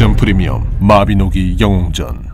액션 프리미엄 마비노기 영웅전.